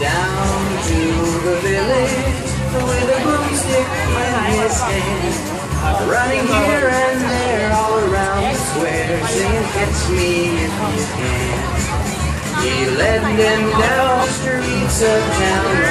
down to the village with a broomstick in his hand, running here and there all around the square, saying, "Catch me if you can." He led them down the streets of town